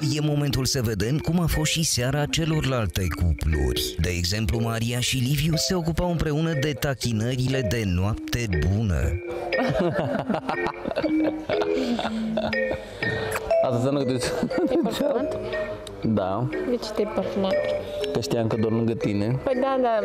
E momentul să vedem cum a fost și seara celorlalte cupluri. De exemplu, Maria și Liviu se ocupau împreună de tachinările de noapte bună. Asta înseamnă că te... Parfumat? Da, De ce te-ai parfumat? că știam că dorm lângă tine. Păi da, da.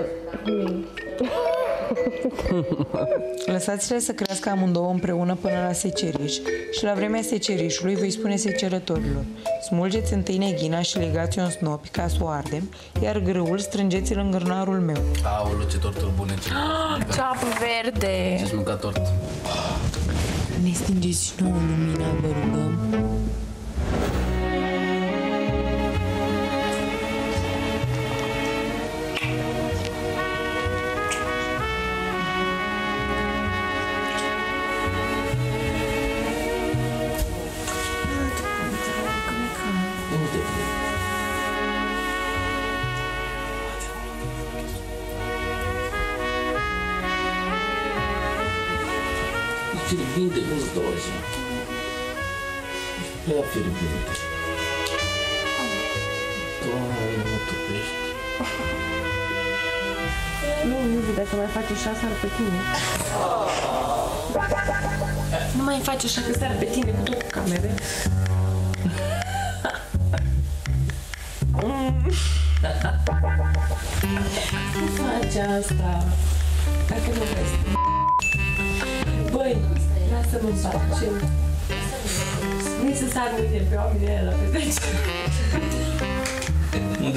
Lăsați-le să crească amândouă împreună până la seceriș și la vremea secerișului voi spune secerătorilor Smulgeți întâi neghina și legați-o în snopi ca să o ardem, iar grâul strângeți-l în grânarul meu. Aoleu, ce torturi bune, ce... Ceapă verde. Ce-ți mâncat tort? Ne stingeți și nouă lumina, vă rugăm. Fierbinte cum stau așa. Prea fierbinte. Doamne, mă topești. Nu, Iubi, dacă mai faci așa, sar pe tine. Nu mai faci așa că sar pe tine cu tot camere. Nu faci asta. Dacă nu vrei. Băi, lasă-mă în pace. Nu să sar mâine pe oamenii ăla pe deci. Nu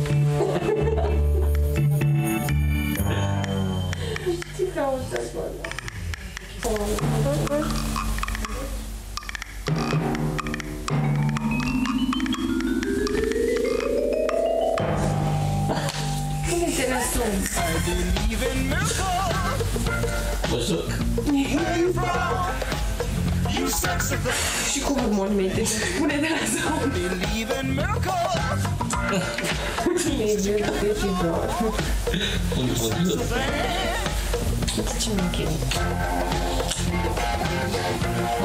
regulile. Vă joc. Și cu hormoni mei, deci pune de la sau. Unde pot să Ce mă închid?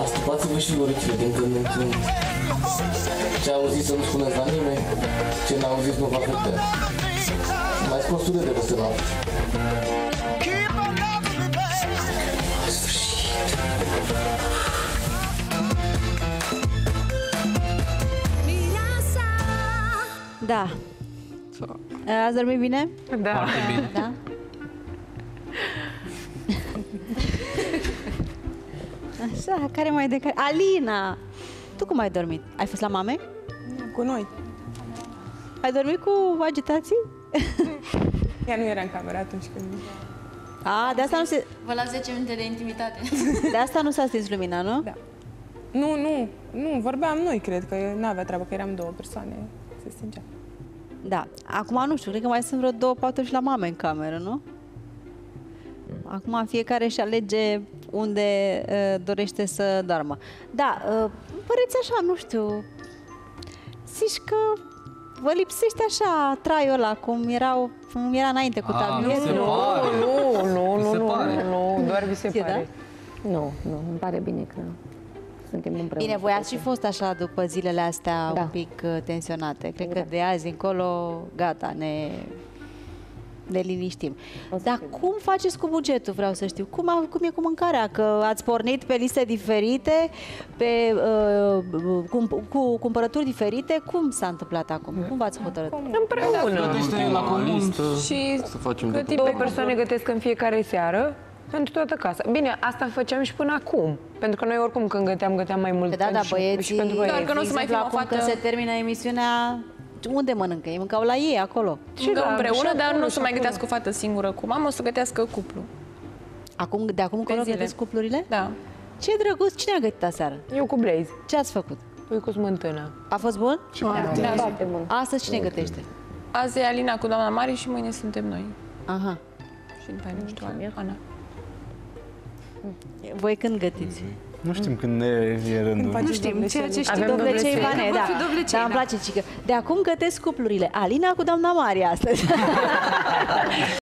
Astupați-vă și urechile din când în când. Ce auziți să nu spuneți la nimeni, ce n-auziți nu vă afectează. Mai scos stude de peste noapte. Da. Ați dormit bine? Da. Foarte bine. Da. Așa, care mai de care? Alina! Tu cum ai dormit? Ai fost la mame? Cu noi. Ai dormit cu agitații? Ea nu era în cameră atunci când... A, de asta nu se, Vă las 10 minute de intimitate. de asta nu s-a stins lumina, nu? Da. Nu, nu, nu, vorbeam noi, cred că nu avea treabă, că eram două persoane, se stingea. Da. Acum nu știu, cred că mai sunt vreo două paturi și la mame în cameră, nu? Acum fiecare își alege unde uh, dorește să doarmă. Da, uh, păreți așa, nu știu, zici că vă lipsește așa traiul ăla, cum, erau, cum era înainte cu Ah, mi se tablierul. pare. Nu, nu, Mi nu, se nu, pare. nu, nu, doar vi se Ție, pare. Nu, nu, îmi pare bine că suntem împreună. Bine, voi ați și fost așa după zilele astea Da. un pic uh, tensionate. Cred că Da. de azi încolo, gata, ne, ne liniștim. O să Dar fie cum faceți cu bugetul, vreau să știu? Cum, a- cum e cu mâncarea? Că ați pornit pe liste diferite, pe, uh, cum, cu cumpărături diferite. Cum s-a întâmplat acum? Cum v-ați hotărât? Împreună. Gătește la comun. Și Să facem de două persoane gătesc în fiecare seară pentru toată casa. Bine, asta făceam și până acum. Pentru că noi oricum când găteam, găteam mai mult Că da, da, pentru- băieții, și pentru băieți. Doar că nu o să de mai exemplu, fim o acum când fată- se termină emisiunea, unde mănâncă? Ei mâncau la ei, acolo. Și Încă la- împreună, și dar acolo, nu o și să mai acolo. gătească o fată singură cu mama, o să gătească cuplu. Acum, de acum încolo zile. gătesc cuplurile? Da. Ce drăguț! Cine a gătit aseară? Eu cu Blaze. Ce ați făcut? Pui cu smântână. A fost bun? Da, foarte bun. Astăzi cine gătește? Azi e Alina cu doamna Mari și mâine suntem noi. Aha. Și după aia nu știu, Ana. Voi când gătiți? Nu știm când e, e rândul. faci- Nu știm, Dovlecei. ceea ce știu Avem Dovlecei dovlecei. Ivane, Vor da. fi dovlecei, Dar îmi da. place, cică. De acum gătesc cuplurile. Alina cu doamna Maria astăzi.